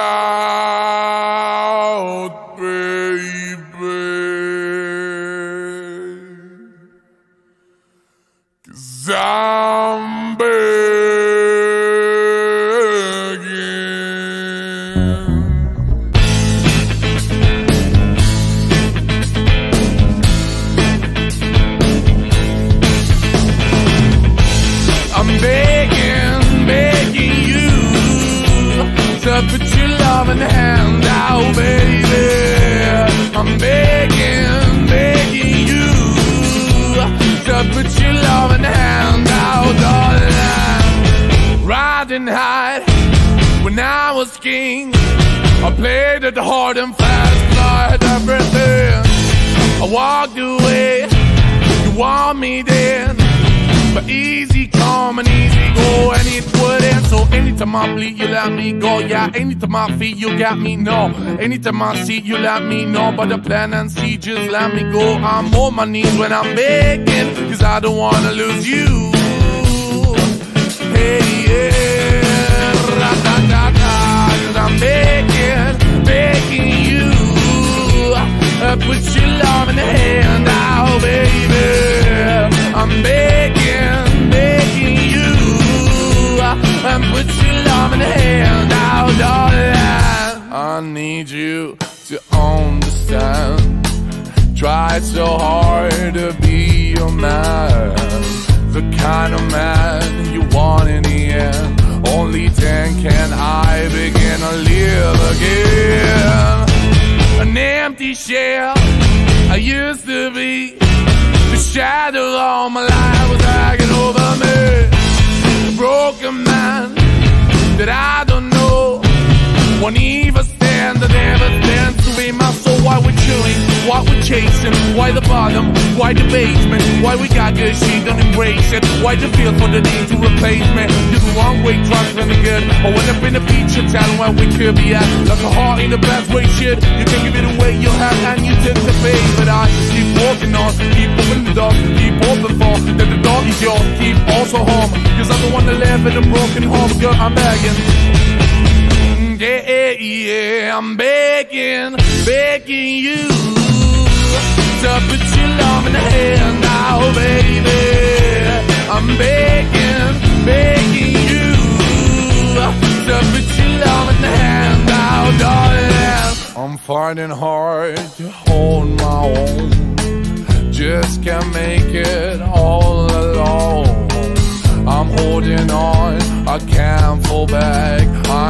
out, baby. Cause I'm begging. To loving hand out, baby. I'm begging, begging you to put your loving hand out, darling. Riding high when I was king. I played it hard and fast, had everything. I walked away, you want me then. Anytime I bleed, you let me go. Yeah, anytime I feel, you got me. No, anytime I see, you let me know. But the plan and see, just let me go. I'm on my knees when I'm begging, cause I don't wanna lose you. Hey, yeah, ra-da-da-da, cause I'm begging, begging you. Uh, put your love in the hand baby. Tried so hard to be your man, the kind of man you want in the end. Only then can I begin to live again. An empty shell I used to be. The shadow all my life was hanging over me. A broken man that I don't know. Won't even stand, I never stand to be my soul. Why we're chewing, why we're chasing, why the bottom, why the basement, why we got good, she don't embrace it. Why the feel for the need to replace me? You're the wrong way, trying to the good. I went up in the feature town where we could be at. Like a heart in the best way, shit. You can give it away, you have, and you took the bait. But I keep walking on, keep opening the door, keep open for that the door is yours, keep also home. Cause I'm the one that live in a broken home, girl, I'm begging. Mm, yeah, yeah, I'm begging, begging you to put your love in the hand now, baby. I'm begging, begging you to put your love in the hand now, darling. I'm finding hard to hold my own, just can't make it all alone. I'm holding on, I can't fall back. I'm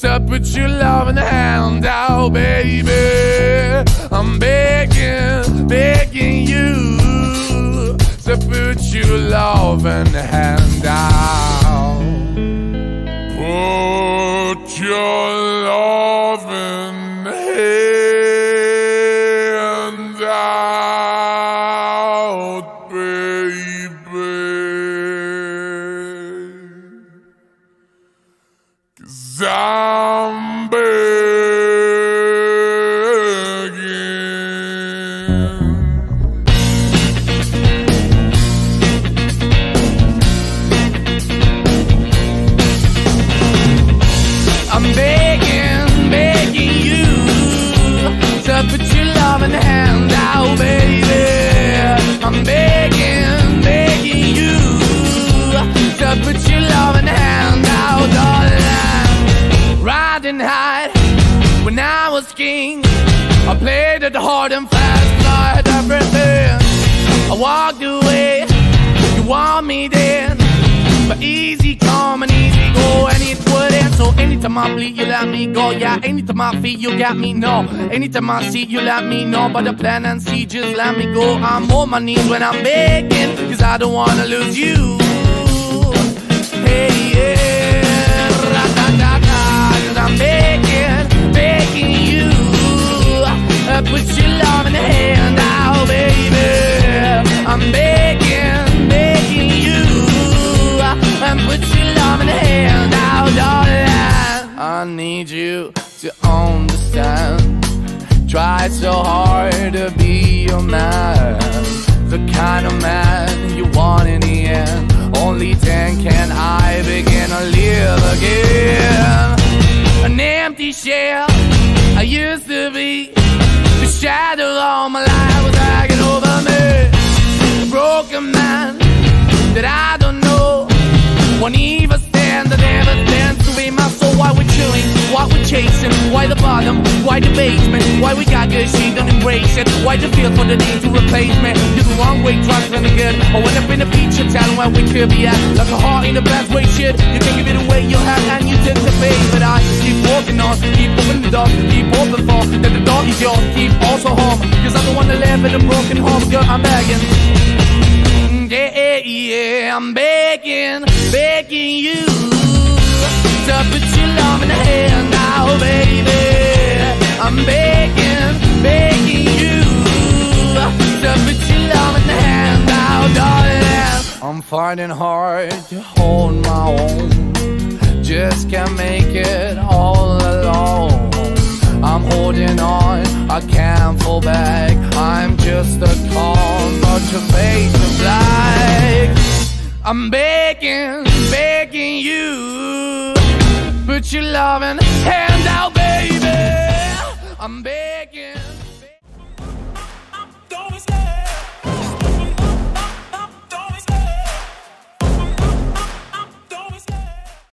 To put your loving hand out, baby. I'm begging, begging you. To put your loving hand out. Put your Cause king. I played it hard and fast, 'cause I had everything. I walked away, you want me then. But easy come and easy go, and it wouldn't. So anytime I bleed, you let me go. Yeah, anytime I feel, you got me. No, anytime I see, you let me know. But the plan and see, just let me go. I'm on my knees when I'm begging, cause I don't wanna lose you. Hey, yeah, put your love in the hand now, baby. I'm begging, begging you. Put your love in the hand now, darling. I need you to understand. Tried so hard to be your man, the kind of man you want in the end. Only then can I begin to live again. An empty shell I used to be. Shadow all my life was hanging over me. Broken man that I don't know. Won't even stand, I never stand to be. Why we're chilling, why we're chasing, why the bottom, why the basement, why we got good, she don't embrace it. Why the feel for the need to replace me? You're the wrong way, trying to the good. I went up in the feature town where we could be at. Like a heart in a best way, shit. You can give it away, you have, and you take the bait. But I keep walking on, keep opening the door, keep open for that the door is yours, keep also home. Cause I'm the one that live in a broken home, girl, I'm begging. Yeah, yeah, I'm begging, begging you your love in hand now, baby. I'm begging, begging you put your love in hand now, darling. I'm fighting hard to hold my own, just can't make it all alone. I'm holding on, I can't fall back. I'm just a call, but your face is black. I'm begging, begging you. Put your loving hand out, baby. I'm begging.